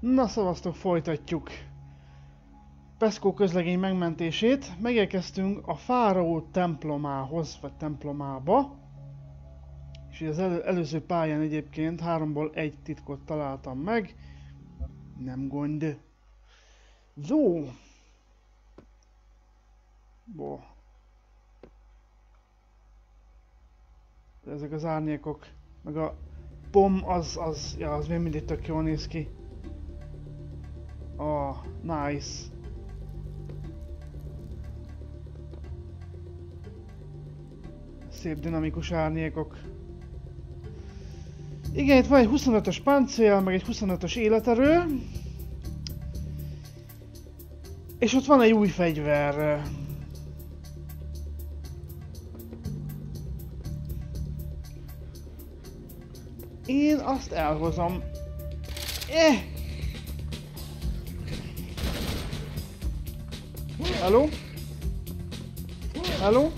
Na szavaztok, folytatjuk. Peszkó közlegény megmentését. Megérkeztünk a Fáraó templomához, vagy templomába. És az elő, előző pályán egyébként háromból egy titkot találtam meg. Nem gond. Zo! Bo. Ezek az árnyékok, meg a pom az, az, ja, az még mindig tök jól néz ki. Oh, nice. Szép dinamikus árnyékok. Igen, itt van egy 25-ös páncél, meg egy 25-ös életerő. És ott van egy új fegyver. Én azt elhozom. Eh! Hello? Hello?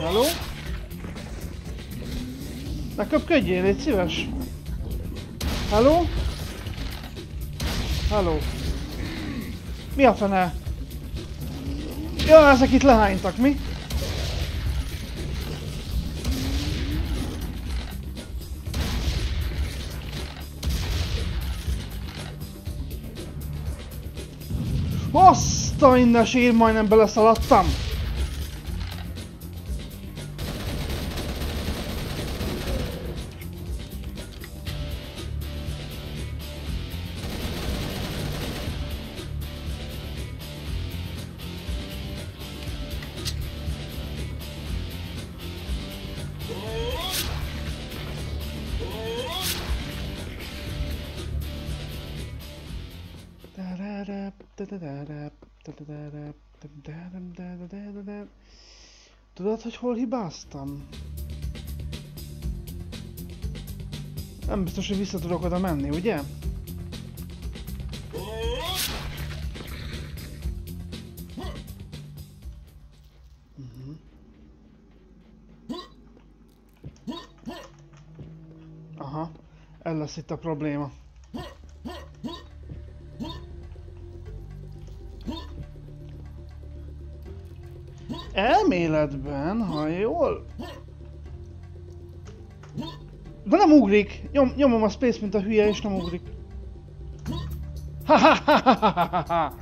Hello? Ne köpködjél, légy szíves! Hello? Hello? Mi a fene? Ja, ezek itt lehánytak, mi? Azt a minden sír, majdnem beleszaladtam! Tudod, hogy hol hibáztam? Nem biztos, hogy vissza tudok oda menni, ugye? Mhm. Aha, ez lesz itt a probléma. Elméletben, ha jól... De nem ugrik! Nyom, nyomom a space, mint a hülye, és nem ugrik. Ha ha ha ha ha ha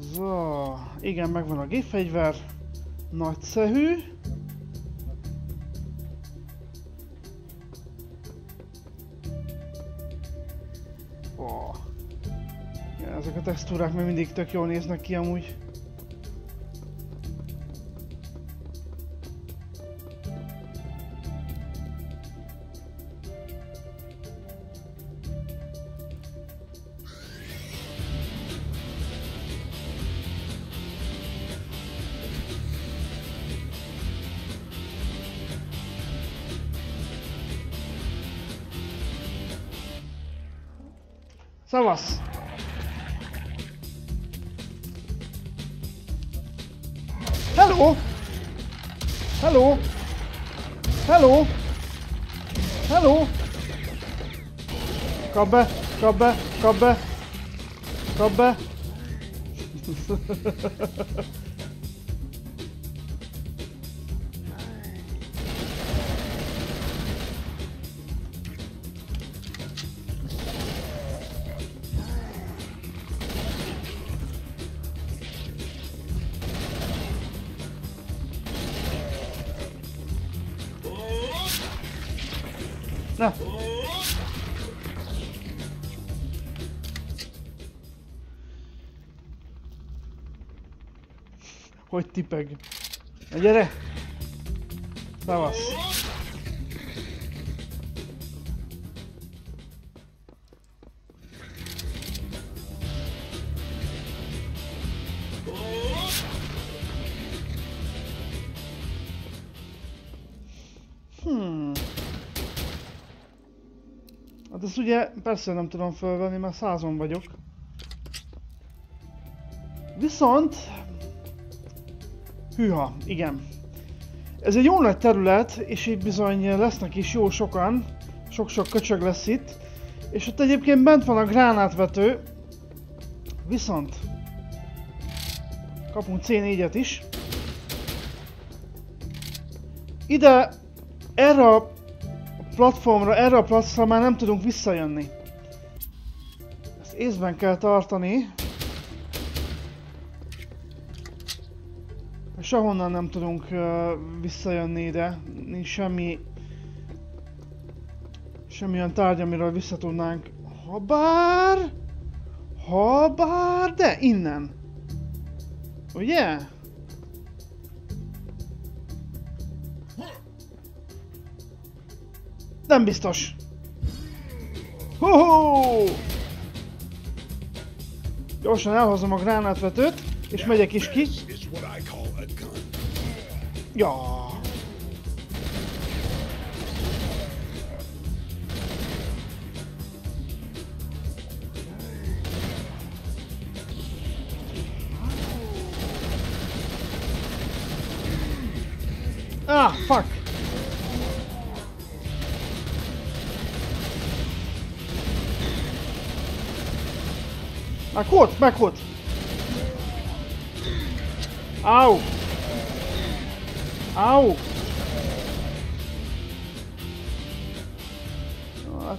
Zo, igen, megvan a gépfegyver. Nagyszerű. Ezek a textúrák még mindig tök jól néznek ki amúgy. Szavasz! Hello? Hello? Hello? Hello? Kap be, kap be, kap be. Kap be. Tipeg? Na gyere! Szavasz! Hmm. Hát ezt ugye persze nem tudom felvenni, mert százon vagyok. Viszont... Hűha, igen. Ez egy jó nagy terület, és itt bizony lesznek is jó sokan. Sok-sok köcsög lesz itt. És ott egyébként bent van a gránátvető. Viszont kapunk C4-et is. Ide, erre a platformra, erre a platformra már nem tudunk visszajönni. Ezt észben kell tartani. Sehonnan nem tudunk visszajönni ide. Nincs semmi... Semmilyen tárgy, amiről vissza tudnánk... Habár... Habár... De innen. Ugye? Nem biztos. Hoho! Gyorsan elhozom a gránátvetőt, és megyek is ki. Ja. Ah, fuck. Meghalt? Meghalt. Au! Au! Hát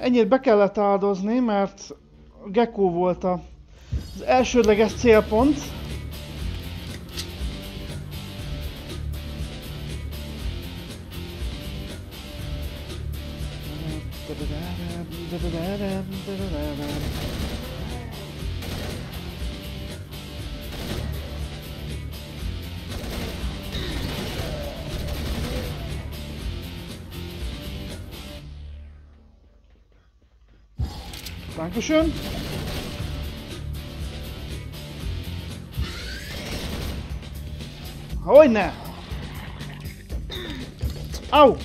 ennyit be kellett áldozni, mert Gecko volt a, az elsődleges célpont. Dankeschön. Hoi, ne. Au.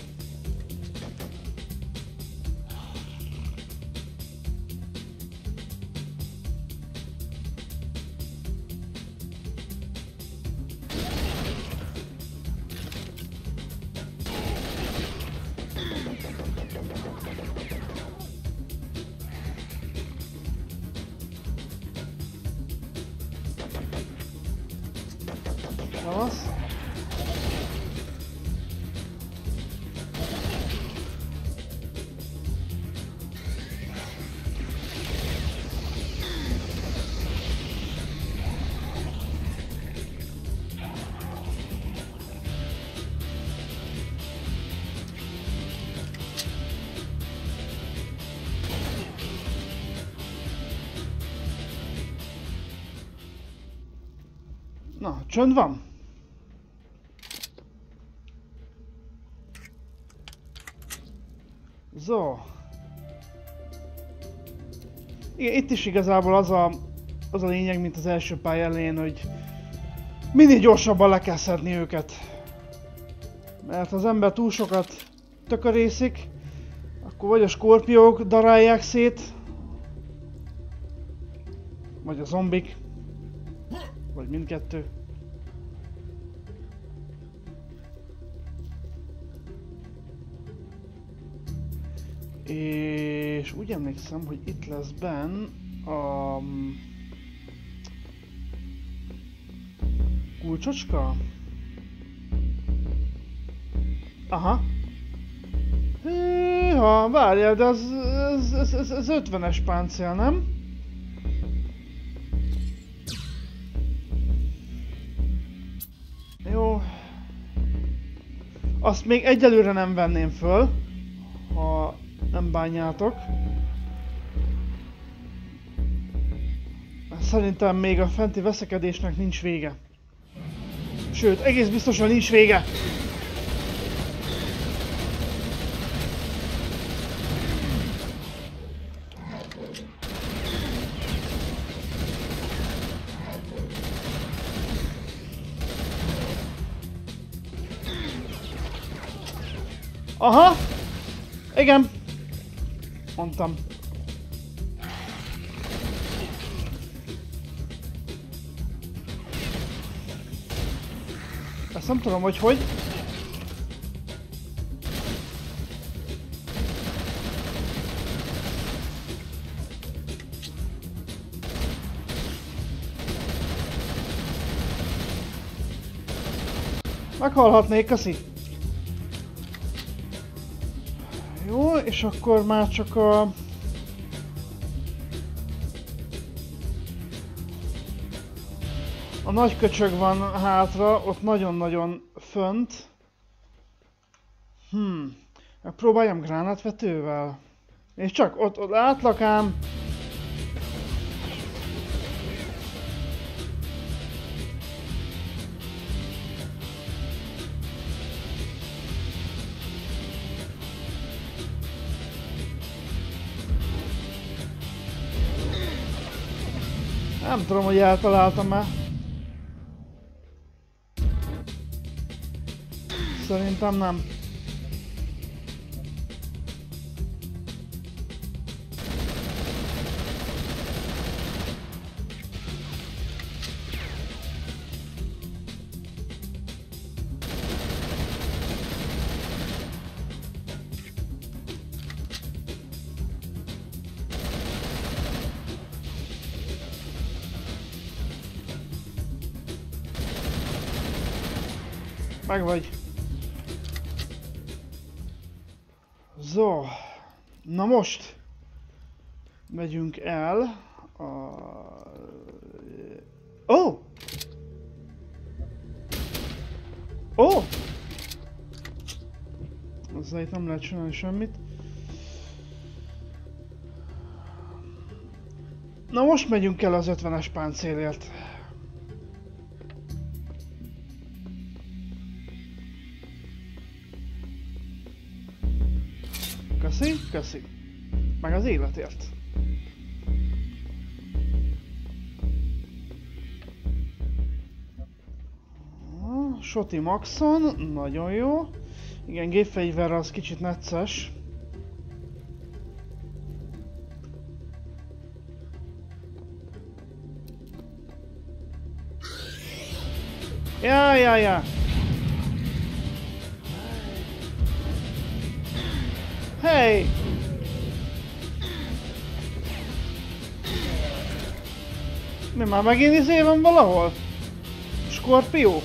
Csönd van. So. Igen, itt is igazából az a, az a lényeg, mint az első pálya elején, hogy minél gyorsabban le kell szedni őket. Mert az ember túl sokat tökörészik, akkor vagy a skorpiók darálják szét, vagy a zombik, vagy mindkettő. És úgy emlékszem, hogy itt lesz benn a... Kulcsocska? Aha. Hűha, várjál, de az, az, az, az, az 50-es páncél, nem? Jó. Azt még egyelőre nem venném föl, ha nem bánjátok. Szerintem még a fenti veszekedésnek nincs vége. Sőt, egész biztosan nincs vége. Aha! Igen! Mondtam. Ezt nem tudom, hogy hogy. Meghalhatnék, köszi. És akkor már csak a... A nagy köcsög van hátra, ott nagyon-nagyon fönt. Hmm. Próbáljam gránátvetővel. És csak ott, ott átlakám. Nem tudom, hogy eltaláltam-e. Szerintem nem. Meg vagy. Zo. Na most. Megyünk el. A... Oh! Oh! Azzal itt nem lehet csinálni semmit. Na most megyünk el az 50-es páncélért. Köszi, köszi. Meg az életért. Soti Maxon, nagyon jó. Igen, gépfegyver az kicsit necces. Ja, ja, ja. Hey! Mi már megint izé van valahol? Skorpió?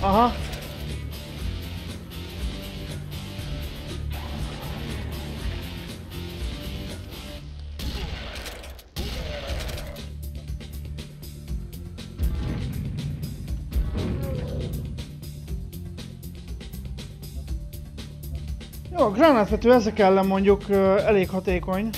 Aha. Gránátvető ezek ellen mondjuk elég hatékony.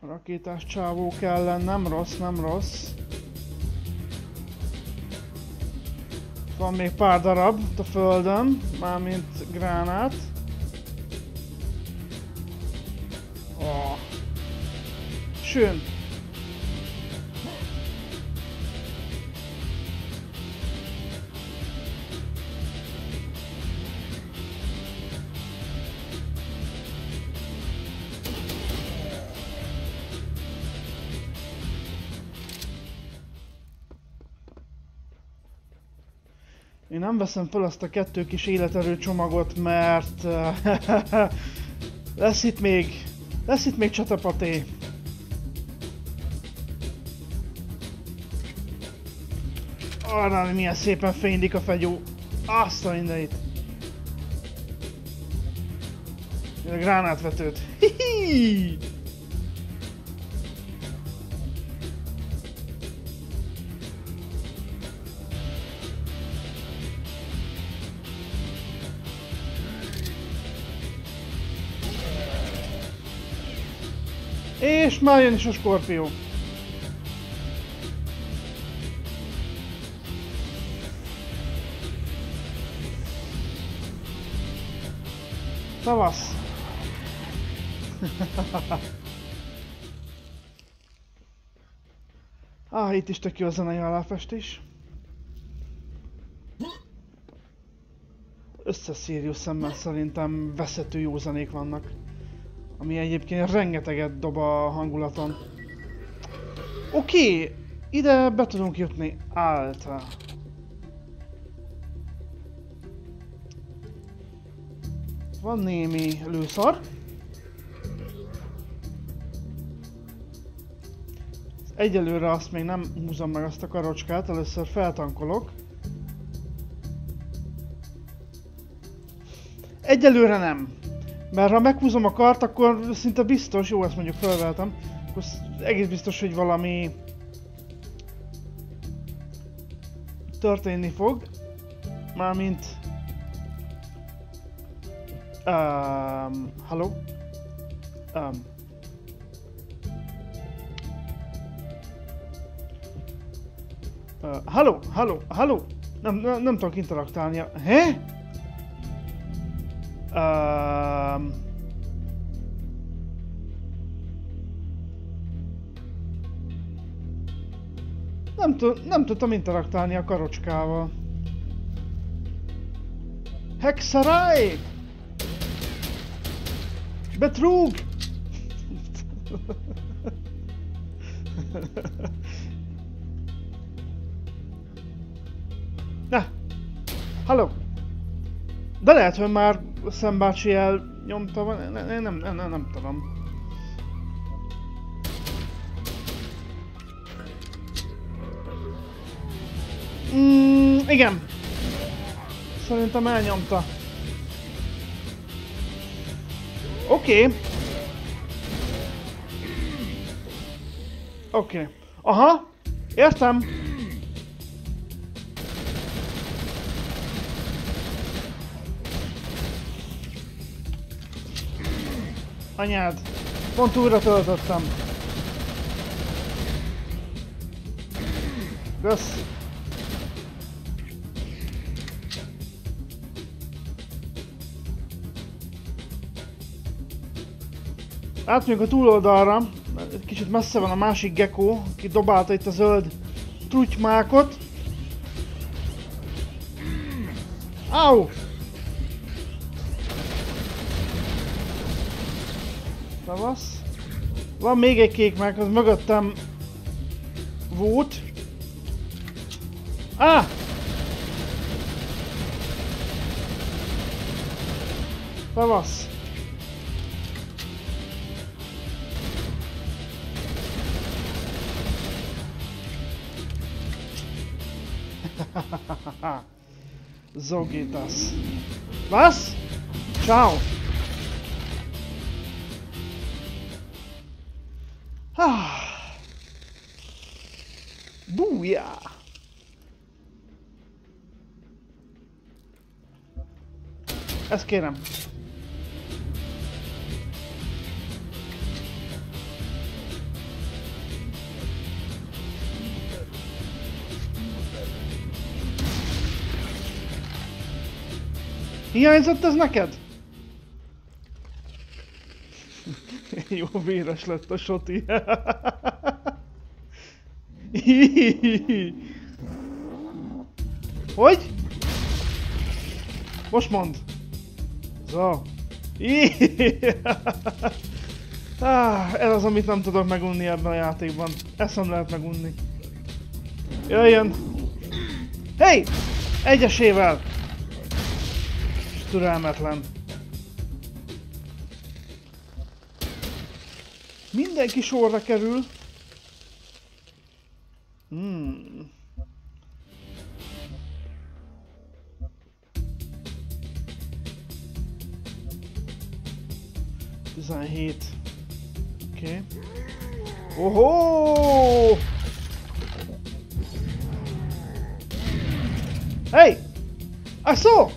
A rakétás csávók ellen nem rossz, nem rossz. Van még pár darab a földön, mármint gránát. Oh. Schön. Én nem veszem fel azt a kettő kis életerő csomagot, mert lesz itt még, lesz itt még csatapaté. Arra milyen szépen fénylik a fegyó. Azt a mindenit. A gránátvetőt. Hihi! És már jön is a skorpió. Szavasz! ah, itt is tök jó a zenei aláfestés. összes Sirius szemben szerintem veszető józanék vannak. Ami egyébként rengeteget dob a hangulaton. Oké, ide be tudunk jutni. Által. Van némi lőszar. Egyelőre azt még nem húzom meg azt a karocskát, először feltankolok. Egyelőre nem. Mert ha meghúzom a kart, akkor szinte biztos, jó, ezt mondjuk felveltem, akkor egész biztos, hogy valami történni fog. Mármint... Um, hello? Um, Uh, halló, halló, halló! Nem, nem, nem tudok interaktálni. Hé? Uh, nem, nem tudtam interaktálni a karocskával. Hexarai! Betrug! Na! Halló! De lehet, hogy már szembácsi elnyomta van, nem, nem, nem, nem, nem tudom. Mm, igen. Szerintem elnyomta. Oké. Okay. Oké. Okay. Aha. Értem. Anyád! Pont újra töltöttem. Kösz! Átmegyünk a túloldalra, egy kicsit messze van a másik gecko, aki dobálta itt a zöld trutymákot. Au! Szavasz. Van még egy kék meg, az mögöttem volt. Ah! Szavasz. Zogitas. Was? Ciao. Ezt kérem. Hiányzott ez neked? Jó véres lett a soti. Hogy? Most mond. Zo. ah, ez az, amit nem tudok megunni ebben a játékban. Ezt nem lehet megunni. Jöjjön! Hey! Egyesével! Türelmetlen. Mindenki sorra kerül. Tizenhét. Oké. Okay. Ohó! Hey! I saw!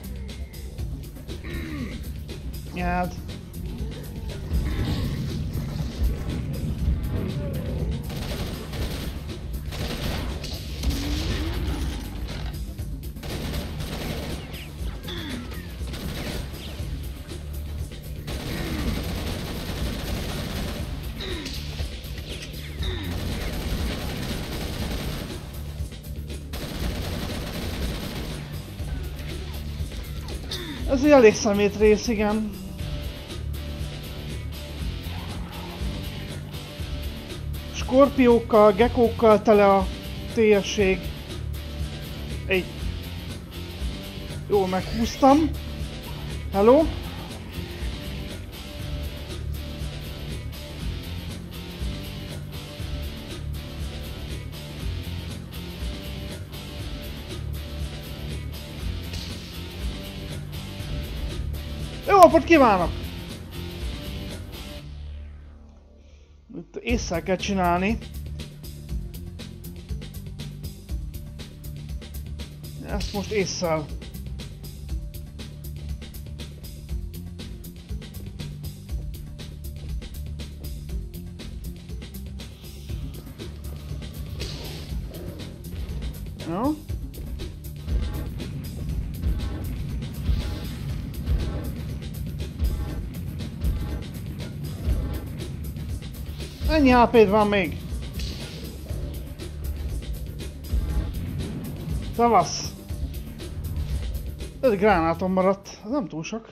Ez egy elég szemét rész, igen. Skorpiókkal, gekókkal tele a térség. Egy. Jó, meghúztam. Hello? Napot kívánok! Itt észre kell csinálni. Ezt most észszel. Jó. Ennyi hp van még. Szavasz. Öt gránátom maradt, az nem túl sok.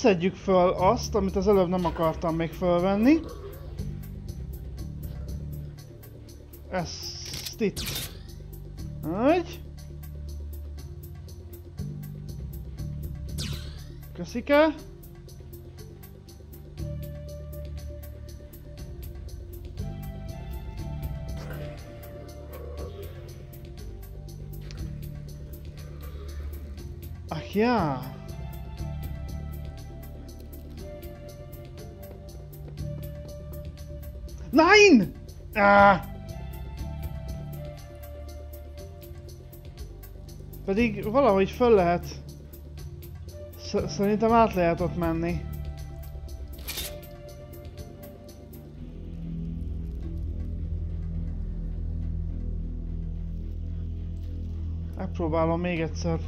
Szedjük föl azt, amit az előbb nem akartam még fölvenni. Ezt itt. Egy. Köszike. Ach ja. Ah! Pedig valahogy föl lehet. Sz szerintem át lehet ott menni. Megpróbálom még egyszer.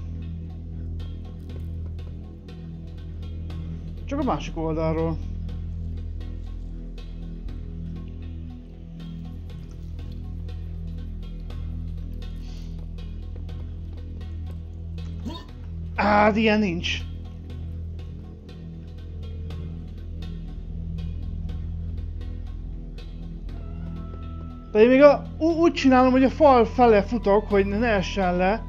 Csak a másik oldalról. Hát ilyen nincs. Pedig még a, úgy csinálom, hogy a fal fele futok, hogy ne essen le.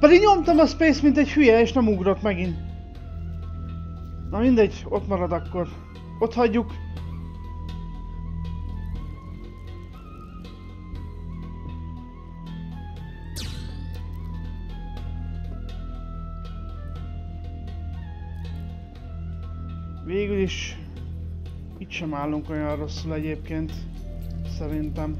Pedig nyomtam a space, mint egy hülye, és nem ugrott megint. Na mindegy, ott marad akkor. Ott hagyjuk. Is itt sem állunk olyan rosszul egyébként, szerintem.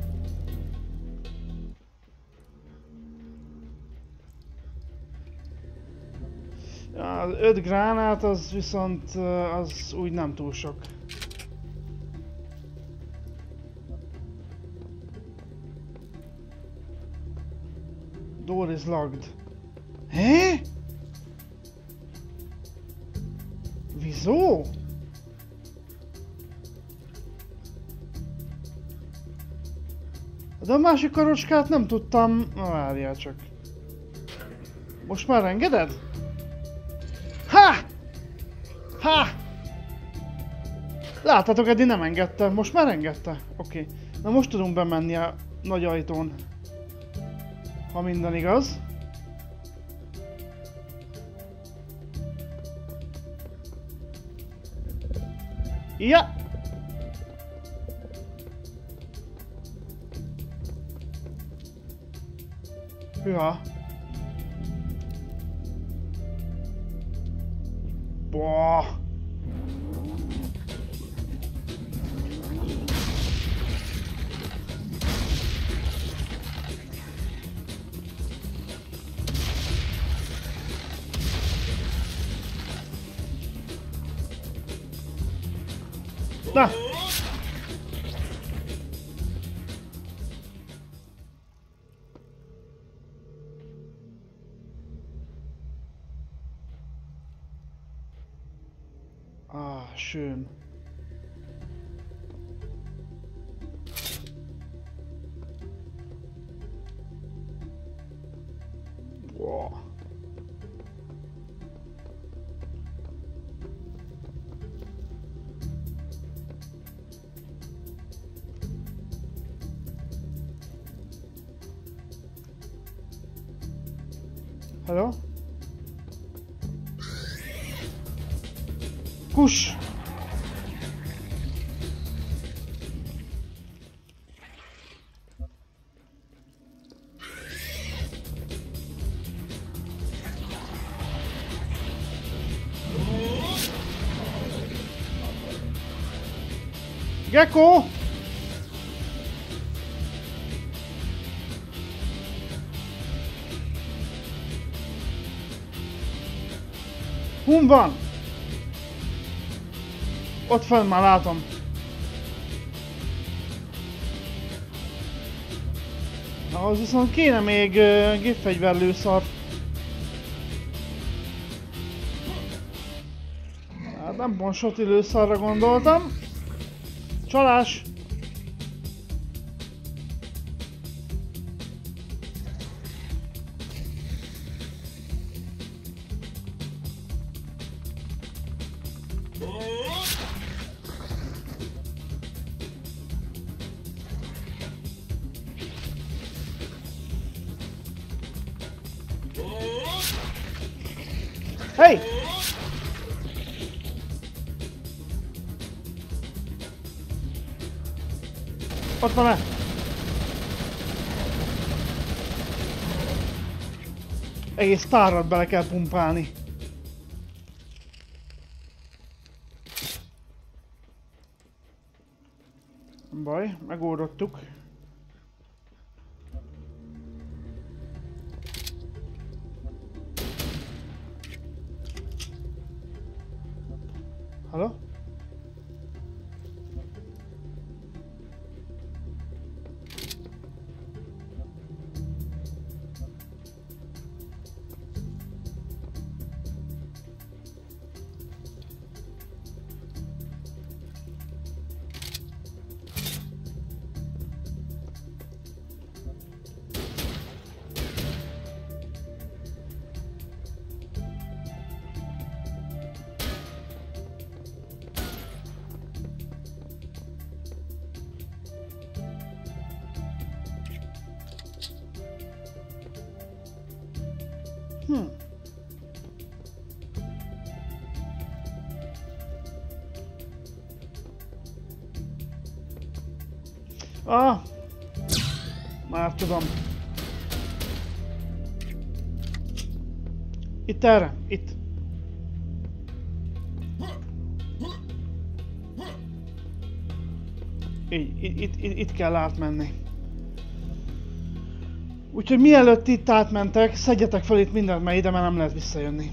Az 5 gránát az viszont az úgy nem túl sok. Door is locked. De a másik karocskát nem tudtam... Várjál csak. Most már engeded? Ha! Ha! Láthatok, eddig nem engedte. Most már engedte? Oké. Okay. Na most tudunk bemenni a nagy ajtón. Ha minden igaz. Ja! Hűha. Boah. Gecko! Hun van! Ott fenn már látom. Ahhoz viszont kéne még uh, gépfegyverlőszar. Hát nem pont soti lőszarra gondoltam. Csalás! Egész tárat bele kell pumpálni. Baj, megoldottuk. Hmm. Ah! Már tudom. Itt erre, itt. Így, itt, itt, itt, kell átmenni. Úgyhogy mielőtt itt átmentek, szedjetek fel itt mindent, mert ide már nem lehet visszajönni.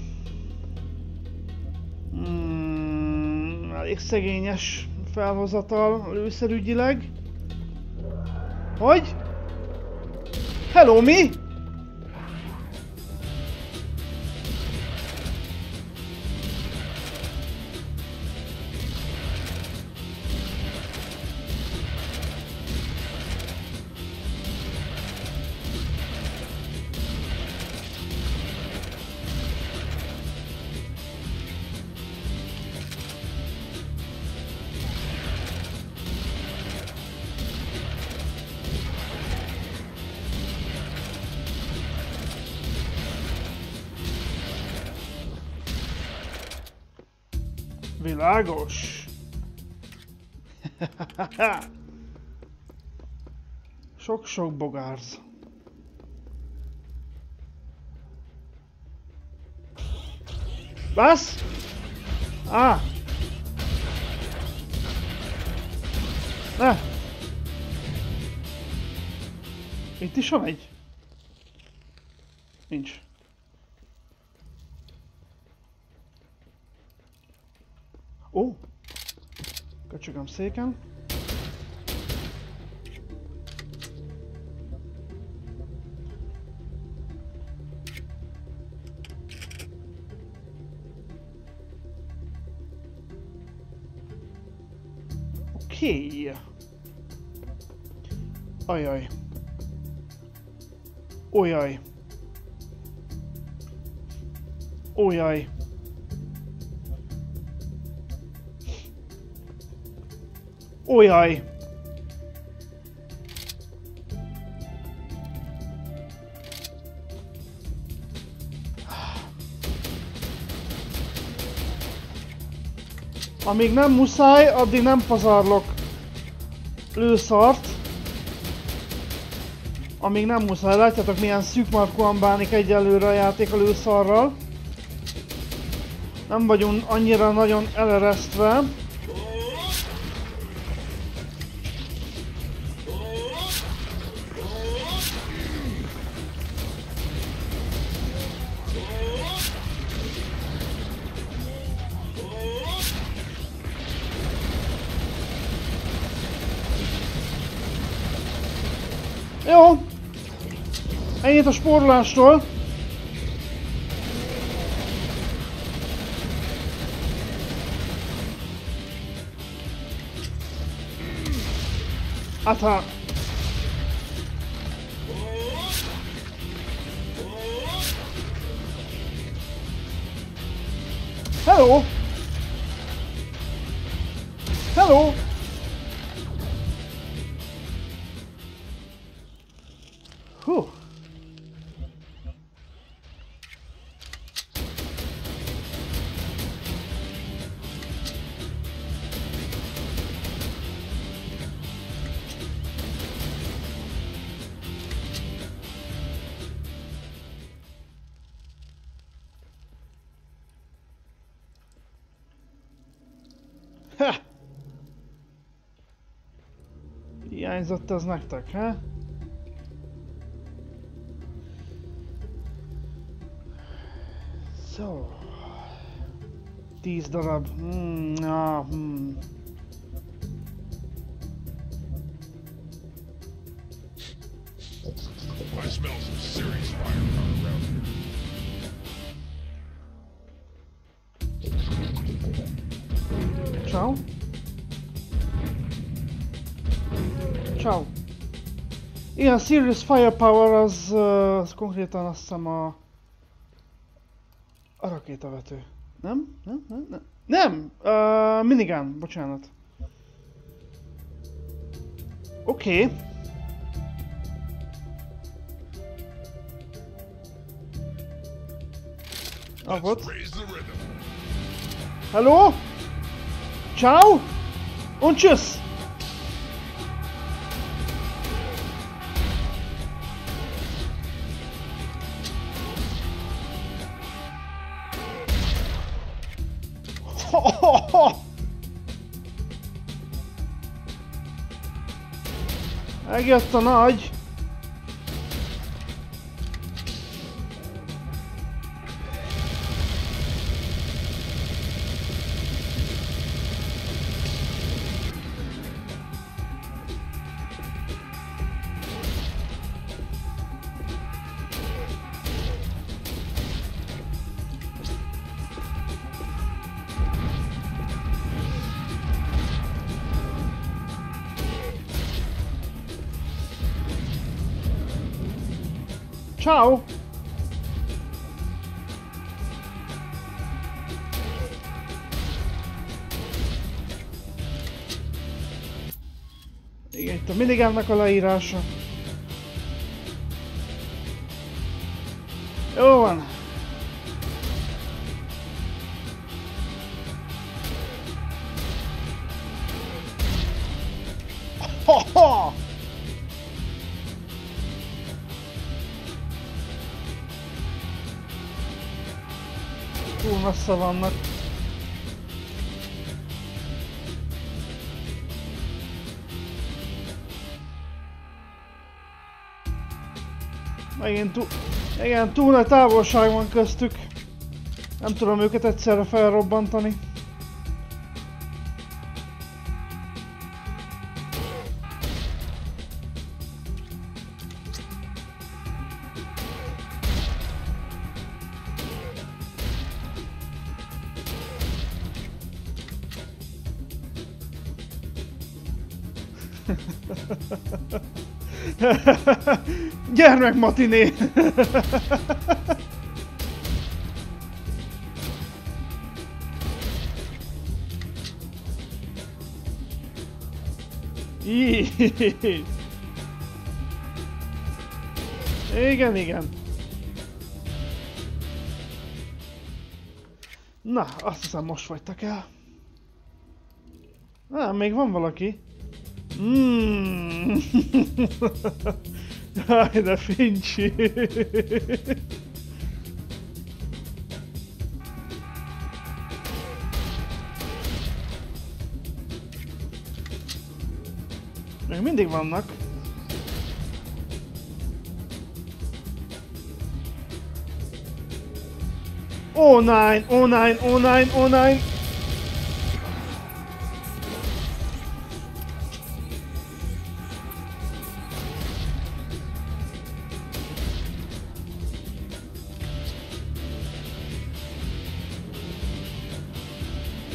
Hmm, elég szegényes felhozatal lőszerügyileg. Hogy? Hello, mi? Világos. Sok-sok bogárz. Was? Ah. Ne. Itt is van egy? Nincs. Ó! Köcsögöm széken. Oké. Ajaj. Ojaj. Ojaj. Ojaj. Amíg nem muszáj, addig nem pazarlok lőszart. Amíg nem muszáj, látjátok milyen szűkmarkúan bánik egyelőre a játék a lőszarral. Nem vagyunk annyira nagyon eleresztve. Jó. Ennyit a spórolástól. Hát ha... Hello! Hello! Hiányzott az nektek, ha? So. Tíz darab. Mm, ah, mm. Igen, Serious Firepower az, az konkrétan azt hiszem a... A rakétavető. Nem? Nem? Nem? Nem! Nem! Uh, minigun, bocsánat. Oké. Okay. Ah, rhythm. Hallo? Ciao? Und tschüss! Megjött a nagy! Ciao! Igen, itt a minigámnak a leírása. Jó van. Túl messze vannak. Megint túl... Igen, túl nagy távolság van köztük. Nem tudom őket egyszerre felrobbantani. Gyermekmatiné! Így. Igen, igen. Na, azt hiszem most vagytak el. Nem, még van valaki. Mm. Jaj, de fincsi. Még mindig vannak. Oh nine, oh nine, oh nine, oh nine.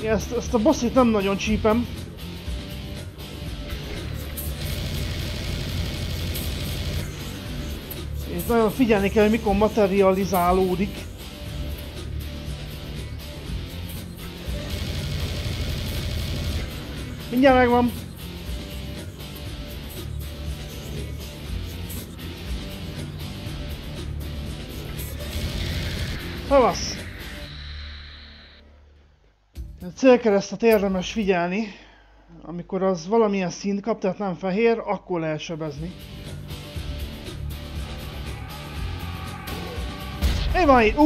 Ezt, ezt a bosszit nem nagyon csípem. Itt nagyon figyelni kell, hogy mikor materializálódik. Mindjárt megvan. Célkeresztet érdemes figyelni. Amikor az valamilyen színt kap, tehát nem fehér, akkor lehet sebezni. Mi van itt?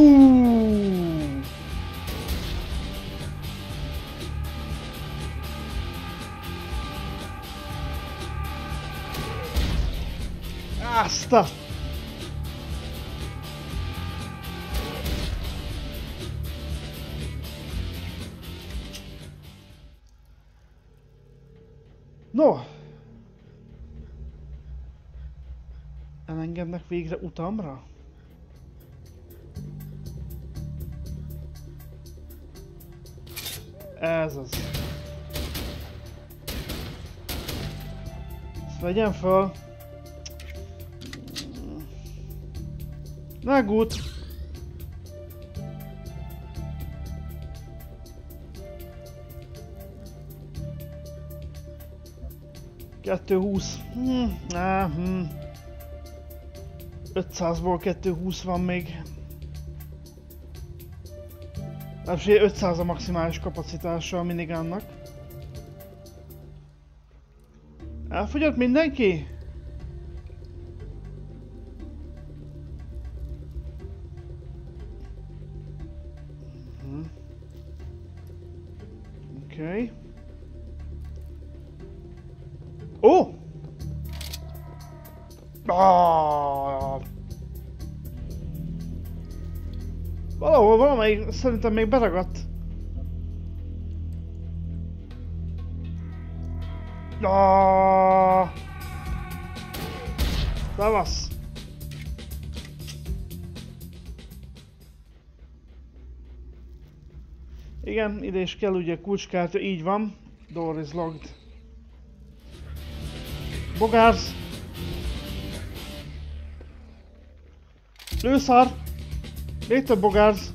Azt a... Elengednek végre utamra? Ez az. Ezt vegyem föl. Na. Kettő húsz. Hm, hm. 500-ból 220 van még. Legalábbis 500 a maximális kapacitása a minigánnak. Elfogyott mindenki? Szerintem még beragadt. Ah! Igen, ide is kell ugye kulcskártya, így van. Door is locked. Bogárz! Lőszar! Még több bogárz!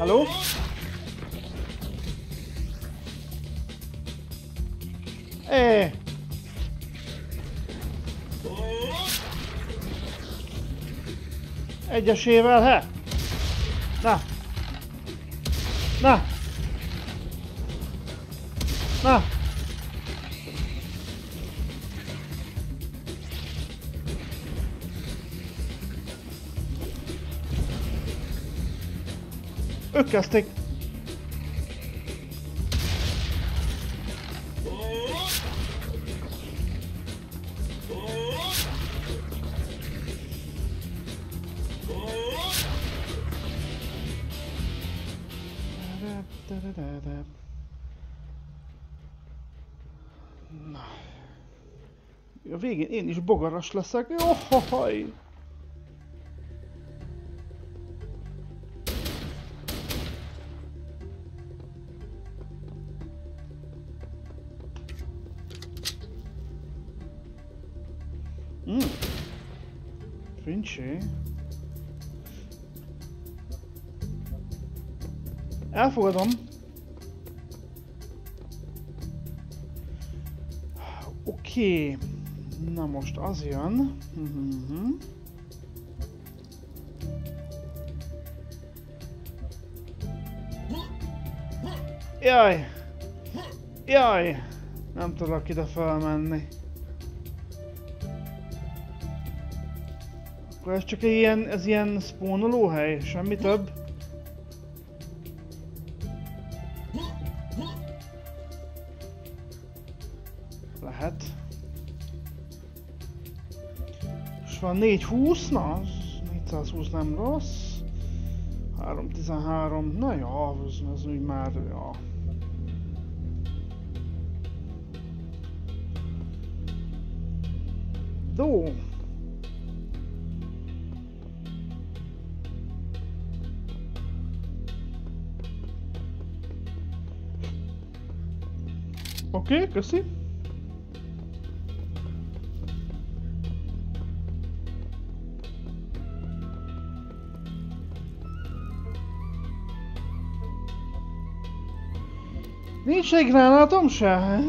Halló? É. Egyesével, he? Ők kezdték. Na. A végén én is bogaras leszek. Jóhaj! Mm. Fincsé. Elfogadom. Oké. Okay. Na most az jön. Mhm. Jaj! Jaj! Nem tudok ide felmenni. Akkor ez csak egy ilyen, ez ilyen spónoló hely, semmi több. Lehet. És van 420, na, az 420 nem rossz. 313, na ja, az, az úgy már, ja. Do. Oké, okay, köszi. Nincs egy gránátom se?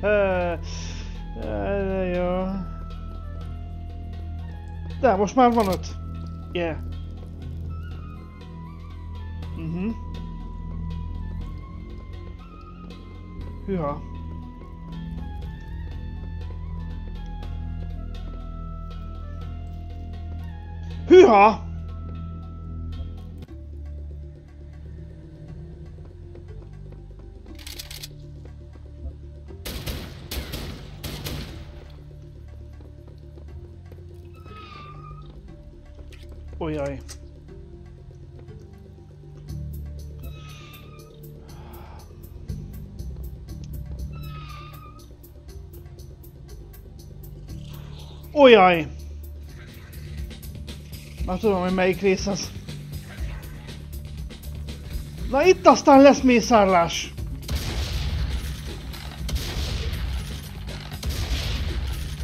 De jó. De most már van öt. Yeah. Mhm. Uh -huh. Hűha. Hűha! Ojaj. Ojaj! Már tudom, hogy melyik rész az. Na itt aztán lesz mészárlás.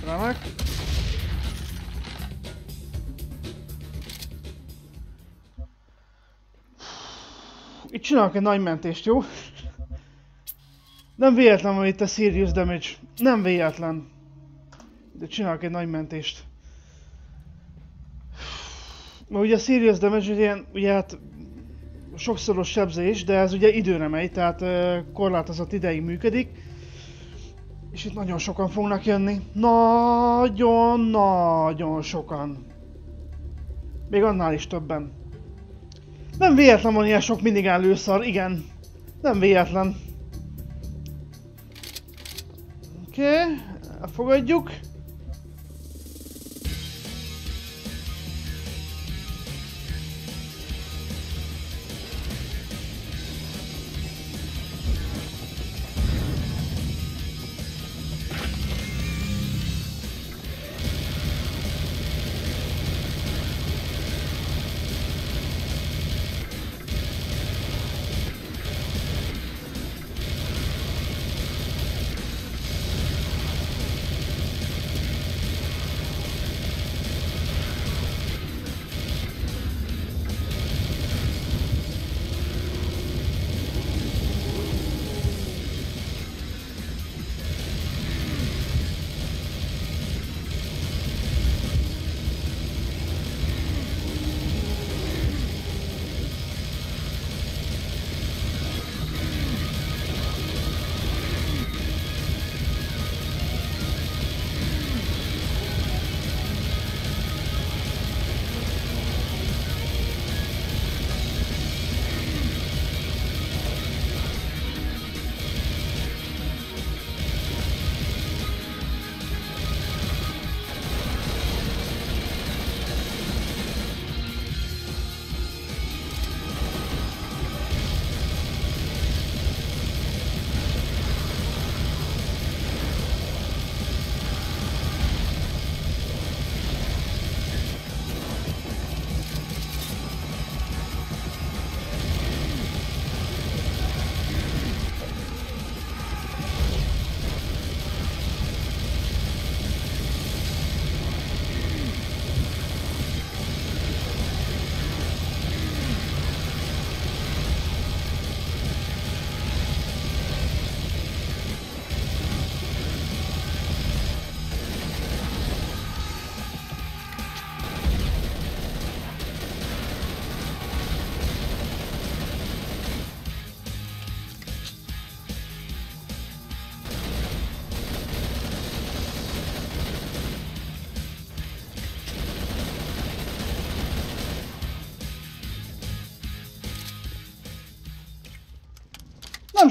Remek. Itt csinálok egy nagy mentést, jó? Nem véletlen van itt a serious damage. Nem véletlen. De csinálok egy nagy mentést. Mert ugye a serious damage ugye, ugye hát sokszoros sebzés, de ez ugye időre megy, tehát korlátozott ideig működik. És itt nagyon sokan fognak jönni. Nagyon-nagyon sokan. Még annál is többen. Nem véletlen van ilyen sok mindig előszar, igen. Nem véletlen. Oké, okay, elfogadjuk.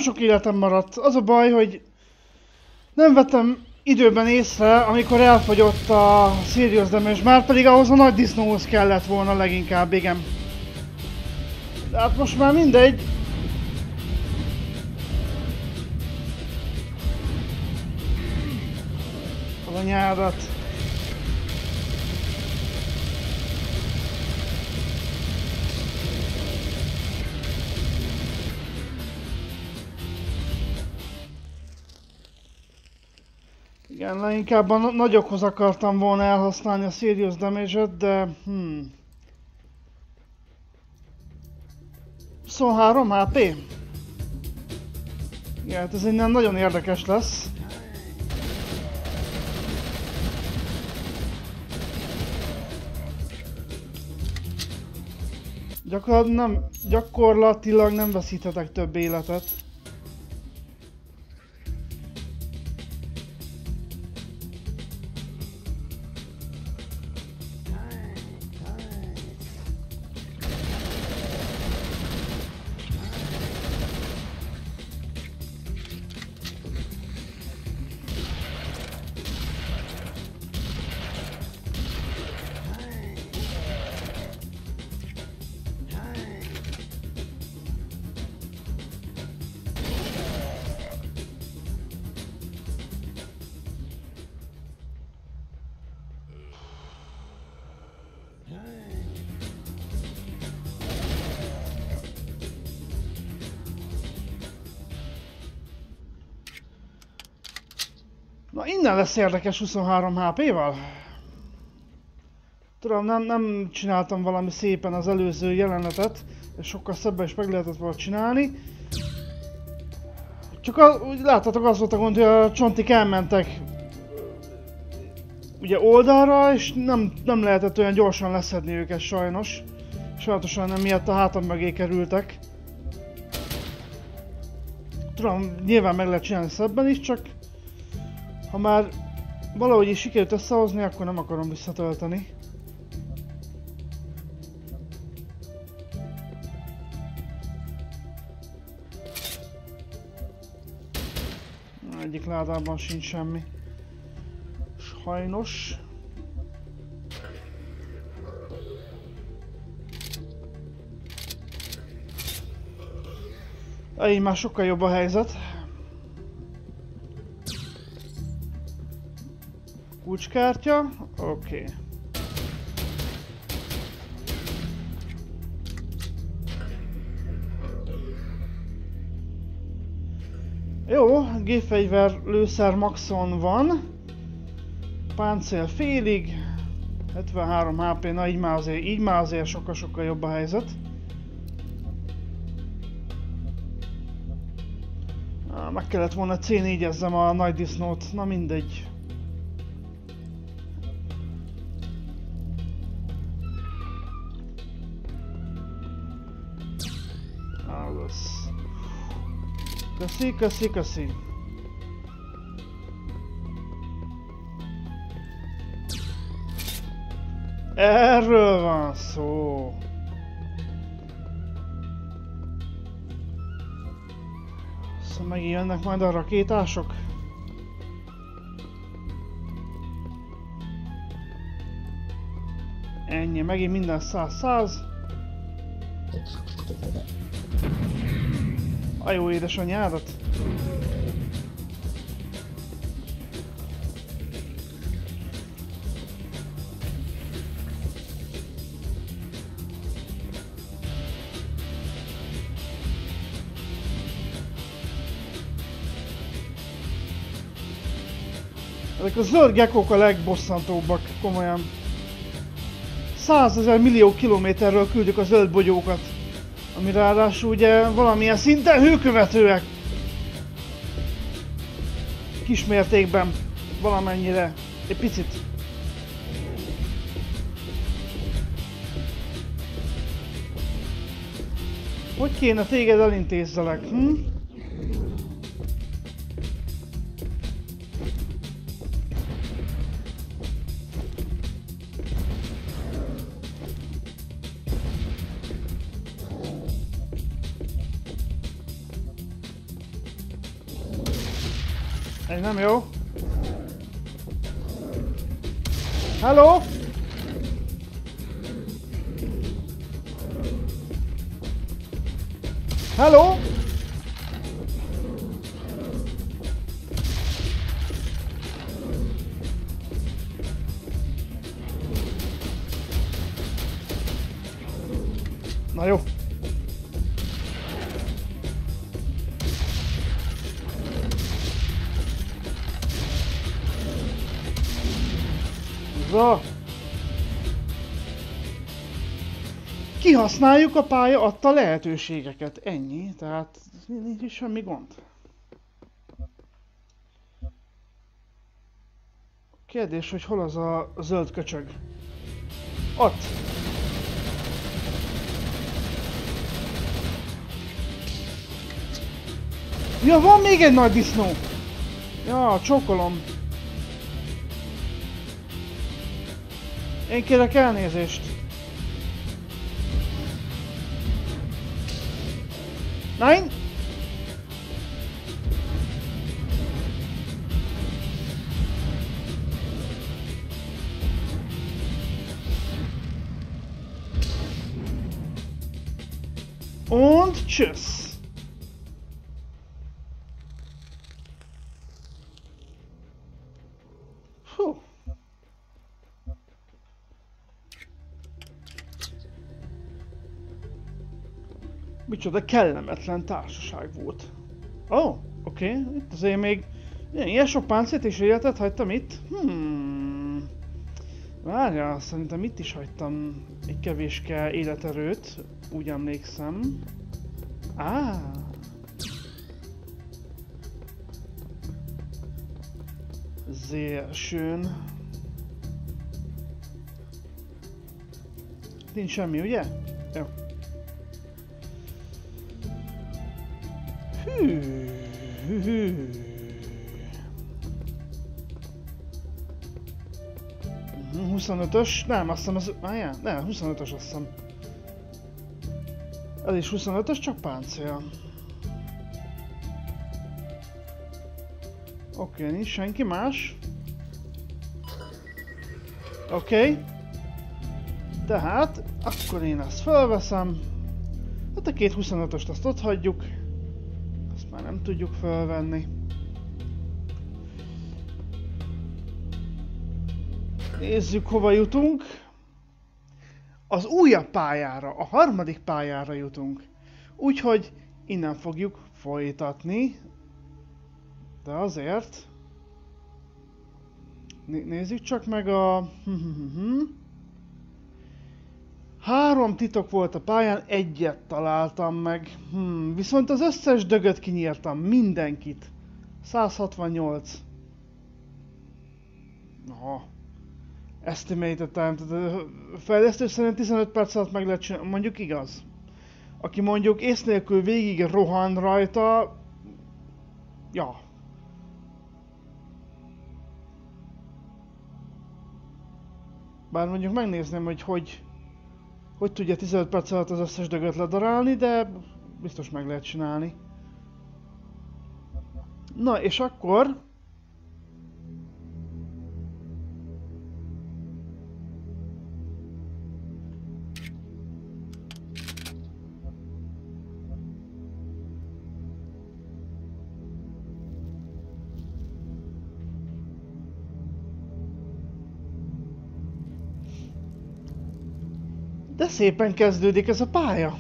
Sok életem maradt. Az a baj, hogy nem vettem időben észre, amikor elfogyott a Serious Damage, már pedig ahhoz a nagy disznóhoz kellett volna leginkább, igen. De hát most már mindegy. Az a Igen, leginkább a nagyokhoz akartam volna elhasználni a Serious damage de... Hmm. 23 HP? Igen, hát ez innen nagyon érdekes lesz. Gyakorlatilag nem, gyakorlatilag nem veszíthetek több életet. Lesz érdekes 23 HP-val. Tudom, nem, nem csináltam valami szépen az előző jelenetet, és sokkal szebben is meg lehetett volna csinálni. Csak a, úgy láthatok az volt a gond, hogy a csontik elmentek ugye oldalra, és nem, nem lehetett olyan gyorsan leszedni őket sajnos. Sajnosan nem miatt a hátam mögé kerültek. Tudom, nyilván meg lehet csinálni szebben is, csak ha már valahogy is sikerült összehozni, akkor nem akarom visszatölteni. Egyik ládában sincs semmi. Sajnos. Így már sokkal jobb a helyzet. Kulcskártya, oké. Okay. Jó, gépfegyver lőszer maxon van. Páncél félig. 73 HP, na így már azért, így már azért sokkal-sokkal jobb a helyzet. Meg kellett volna C4-ezzem a nagy disznót, na mindegy. Köszi, köszi, köszi. Erről van szó. Szóval megint jönnek majd a rakétások? Ennyi, megint minden száz száz. A jó édesanyádat? Ezek a zöld gekók a legbosszantóbbak, komolyan. Százezer millió kilométerről küldjük a zöld bogyókat. Ami ráadásul ugye valamilyen szinten hőkövetőek. Kismértékben. Valamennyire. Egy picit. Hogy kéne téged elintézzelek, hm? Ez Kihasználjuk a pálya adta lehetőségeket. Ennyi. Tehát nincs is semmi gond. Kérdés, hogy hol az a zöld köcsög? Ott. Ja, van még egy nagy disznó! Ja, csókolom. Én kérek elnézést. Nein! Und tschüss. Micsoda kellemetlen társaság volt. Ó, oh, oké, okay. itt azért még ilyen sok páncét és életet hagytam itt. Hmm. Várja, szerintem itt is hagytam egy kevéske életerőt, úgy emlékszem. Á. Ah. Sehr schön. Nincs semmi, ugye? Jó. Hű. Mhm, 25-ös? Nem, azt hiszem az... Yeah, nem, 25-ös azt hiszem. Ez is 25-ös, csak páncél. Oké, okay, nincs senki más. Oké. Okay. Tehát, akkor én ezt felveszem. Hát a két 25-öst azt ott hagyjuk. Nem tudjuk felvenni. Nézzük, hova jutunk. Az újabb pályára, a harmadik pályára jutunk. Úgyhogy innen fogjuk folytatni. De azért... Nézzük csak meg a... Három titok volt a pályán, egyet találtam meg. Hmm, viszont az összes dögöt kinyírtam, mindenkit. 168. Aha. Estimated time, tehát a fejlesztő szerint 15 perc alatt meg lehet csinálni, mondjuk igaz. Aki mondjuk ész nélkül végig rohan rajta, ja. Bár mondjuk megnézném, hogy hogy hogy tudja 15 perc alatt az összes dögöt ledarálni, de biztos meg lehet csinálni. Na, és akkor... szépen kezdődik ez a pálya.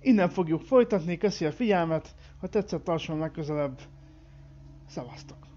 Innen fogjuk folytatni, köszi a figyelmet, ha tetszett, tartson legközelebb. Szevasztok!